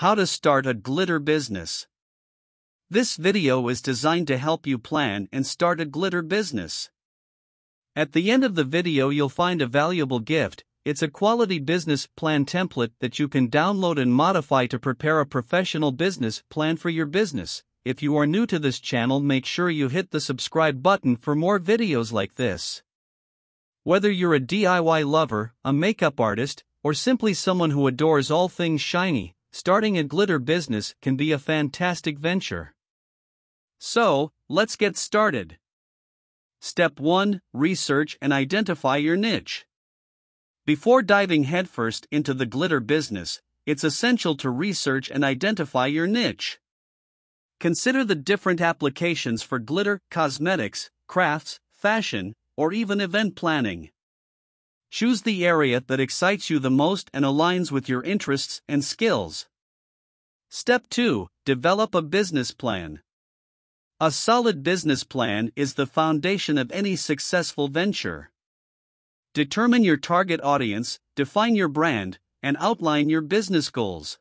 How to start a glitter business. This video is designed to help you plan and start a glitter business. At the end of the video, you'll find a valuable gift. It's a quality business plan template that you can download and modify to prepare a professional business plan for your business. If you are new to this channel, make sure you hit the subscribe button for more videos like this. Whether you're a DIY lover, a makeup artist, or simply someone who adores all things shiny, starting a glitter business can be a fantastic venture. So, let's get started. Step 1 Research and identify your niche. Before diving headfirst into the glitter business, it's essential to research and identify your niche. Consider the different applications for glitter, cosmetics, crafts, fashion, or even event planning. Choose the area that excites you the most and aligns with your interests and skills. Step 2 Develop a business plan. A solid business plan is the foundation of any successful venture. Determine your target audience, define your brand, and outline your business goals.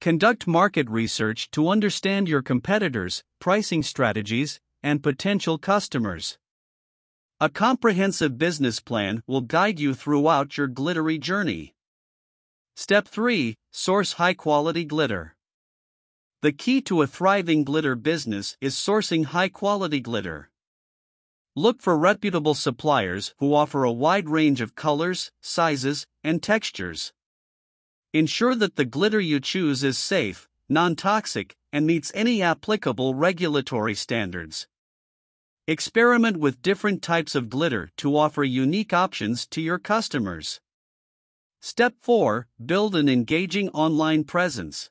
Conduct market research to understand your competitors, pricing strategies, and potential customers. A comprehensive business plan will guide you throughout your glittery journey. Step 3 Source high quality glitter. The key to a thriving glitter business is sourcing high quality glitter. Look for reputable suppliers who offer a wide range of colors, sizes, and textures. Ensure that the glitter you choose is safe, non toxic, and meets any applicable regulatory standards. Experiment with different types of glitter to offer unique options to your customers. Step 4 Build an engaging online presence.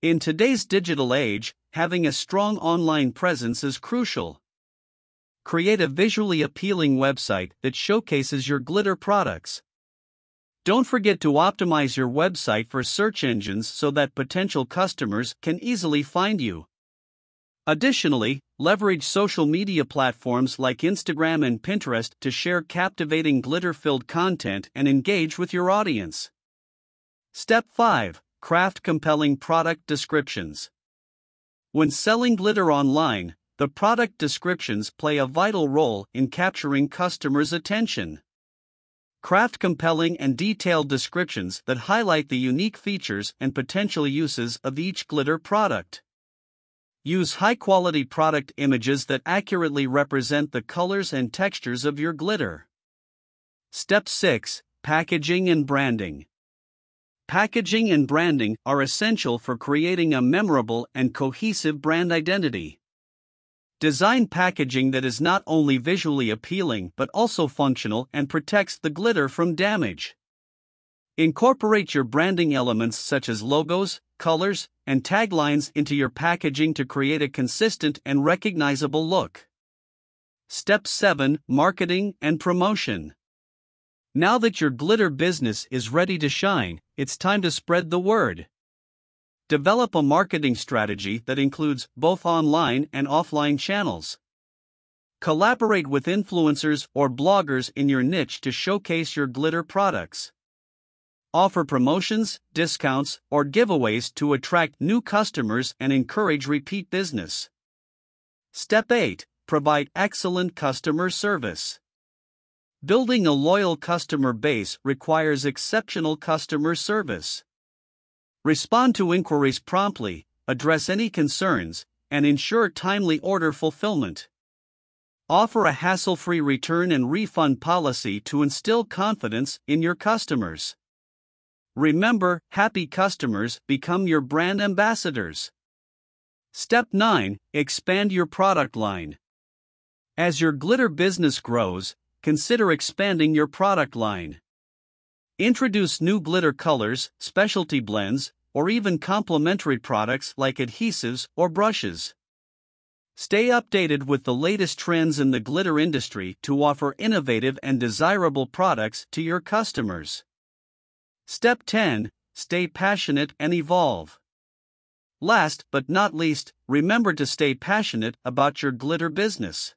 In today's digital age, having a strong online presence is crucial. Create a visually appealing website that showcases your glitter products. Don't forget to optimize your website for search engines so that potential customers can easily find you. Additionally, leverage social media platforms like Instagram and Pinterest to share captivating glitter filled content and engage with your audience. Step 5 Craft compelling product descriptions. When selling glitter online, the product descriptions play a vital role in capturing customers' attention. Craft compelling and detailed descriptions that highlight the unique features and potential uses of each glitter product. Use high quality product images that accurately represent the colors and textures of your glitter. Step 6 Packaging and Branding. Packaging and branding are essential for creating a memorable and cohesive brand identity. Design packaging that is not only visually appealing but also functional and protects the glitter from damage. Incorporate your branding elements such as logos, colors, and taglines into your packaging to create a consistent and recognizable look. Step 7 Marketing and Promotion. Now that your glitter business is ready to shine, it's time to spread the word. Develop a marketing strategy that includes both online and offline channels. Collaborate with influencers or bloggers in your niche to showcase your glitter products. Offer promotions, discounts, or giveaways to attract new customers and encourage repeat business. Step 8 Provide excellent customer service. Building a loyal customer base requires exceptional customer service. Respond to inquiries promptly, address any concerns, and ensure timely order fulfillment. Offer a hassle free return and refund policy to instill confidence in your customers. Remember, happy customers become your brand ambassadors. Step 9 Expand your product line. As your glitter business grows, consider expanding your product line. Introduce new glitter colors, specialty blends, or even complementary products like adhesives or brushes. Stay updated with the latest trends in the glitter industry to offer innovative and desirable products to your customers. Step 10 Stay passionate and evolve. Last but not least, remember to stay passionate about your glitter business.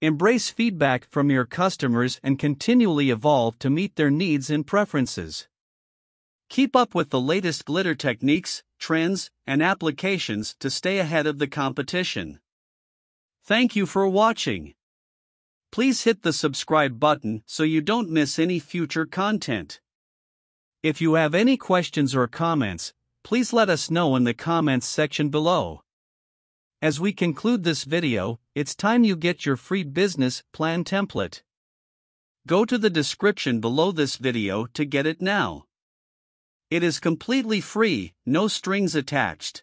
Embrace feedback from your customers and continually evolve to meet their needs and preferences. Keep up with the latest glitter techniques, trends, and applications to stay ahead of the competition. Thank you for watching. Please hit the subscribe button so you don't miss any future content. If you have any questions or comments, please let us know in the comments section below. As we conclude this video, it's time you get your free business plan template. Go to the description below this video to get it now. It is completely free, no strings attached.